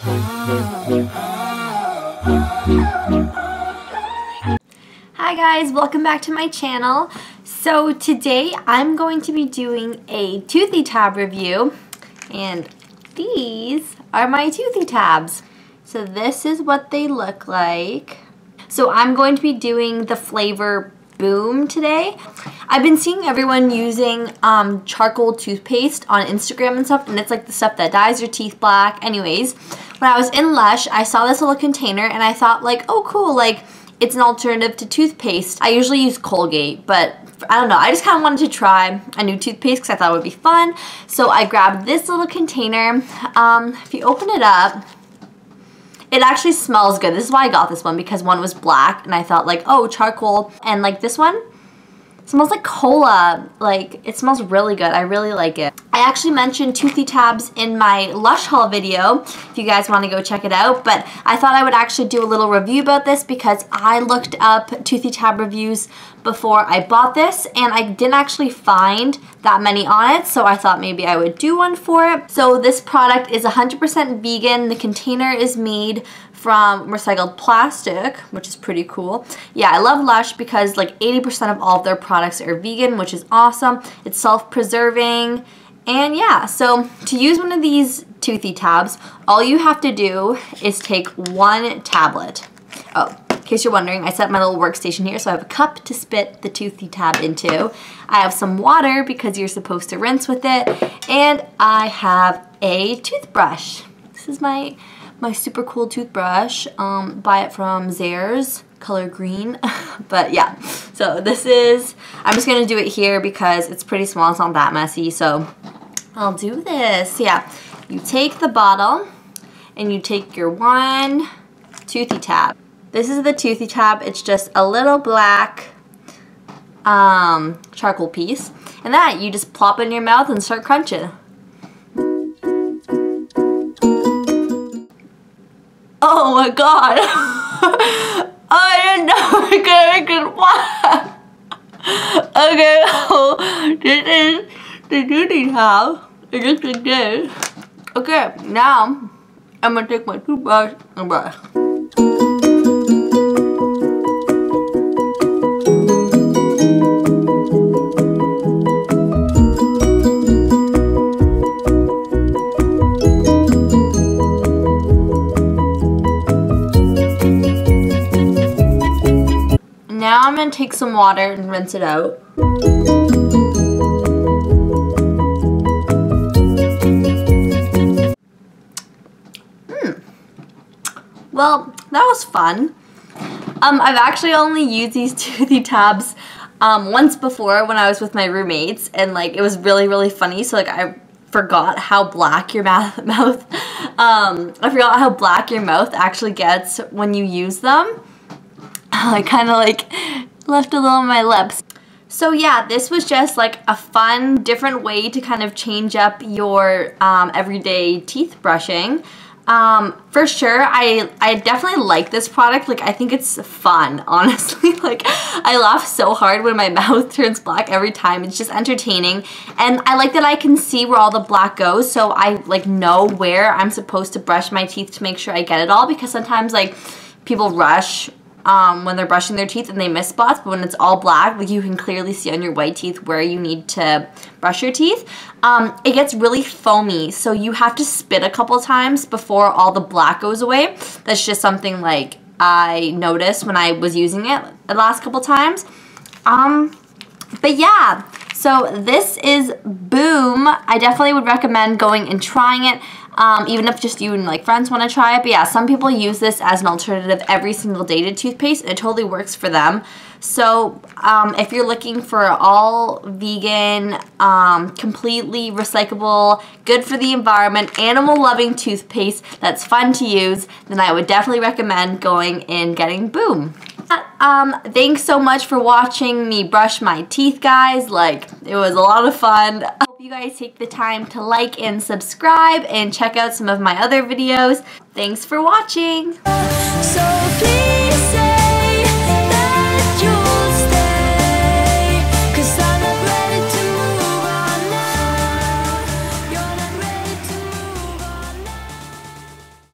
Hi guys, welcome back to my channel. So today I'm going to be doing a Toothy Tab review and these are my Toothy Tabs. So this is what they look like. So I'm going to be doing the flavor Boom today. I've been seeing everyone using um, charcoal toothpaste on Instagram and stuff and it's like the stuff that dyes your teeth black. Anyways, when I was in Lush, I saw this little container and I thought like, oh cool, like it's an alternative to toothpaste. I usually use Colgate, but I don't know. I just kind of wanted to try a new toothpaste because I thought it would be fun. So I grabbed this little container. Um, if you open it up, it actually smells good. This is why I got this one because one was black and I thought like, oh, charcoal. And like this one, smells like cola. Like, it smells really good. I really like it. I actually mentioned Toothy Tabs in my Lush haul video, if you guys want to go check it out. But I thought I would actually do a little review about this because I looked up Toothy Tab reviews before I bought this and I didn't actually find that many on it so I thought maybe I would do one for it. So this product is 100% vegan. The container is made from recycled plastic, which is pretty cool. Yeah, I love Lush because like 80% of all of their products are vegan, which is awesome. It's self-preserving. And yeah, so to use one of these toothy tabs, all you have to do is take one tablet. Oh, in case you're wondering, I set my little workstation here, so I have a cup to spit the toothy tab into. I have some water because you're supposed to rinse with it, and I have a toothbrush. This is my my super cool toothbrush. Um, buy it from Zehrs, color green. but yeah, so this is, I'm just going to do it here because it's pretty small. It's not that messy. So I'll do this. Yeah, you take the bottle and you take your one toothy tab. This is the toothy tab. It's just a little black um, charcoal piece. And that you just plop in your mouth and start crunching. Oh my god. I didn't know I could what? Okay, so this is the toothy tab. It like this. Okay, now I'm gonna take my toothbrush and brush. Now I'm to take some water and rinse it out. Hmm. Well, that was fun. Um, I've actually only used these toothy tabs um, once before when I was with my roommates and like it was really really funny so like I forgot how black your mouth um, I forgot how black your mouth actually gets when you use them. I kind of like left a little on my lips. So yeah, this was just like a fun, different way to kind of change up your um, everyday teeth brushing. Um, for sure, I, I definitely like this product. Like, I think it's fun, honestly. like, I laugh so hard when my mouth turns black every time. It's just entertaining. And I like that I can see where all the black goes, so I, like, know where I'm supposed to brush my teeth to make sure I get it all. Because sometimes, like, people rush um, when they're brushing their teeth and they miss spots, but when it's all black, like you can clearly see on your white teeth where you need to brush your teeth, um, it gets really foamy. So you have to spit a couple times before all the black goes away. That's just something like I noticed when I was using it the last couple times. Um, but yeah, so this is Boom. I definitely would recommend going and trying it um, even if just you and like friends want to try it. But yeah, some people use this as an alternative every single day to toothpaste. And it totally works for them. So um, if you're looking for all vegan, um, completely recyclable, good for the environment, animal-loving toothpaste that's fun to use, then I would definitely recommend going and getting Boom. Um, thanks so much for watching me brush my teeth, guys. Like, it was a lot of fun. I hope you guys take the time to like and subscribe and check out some of my other videos. Thanks for watching. So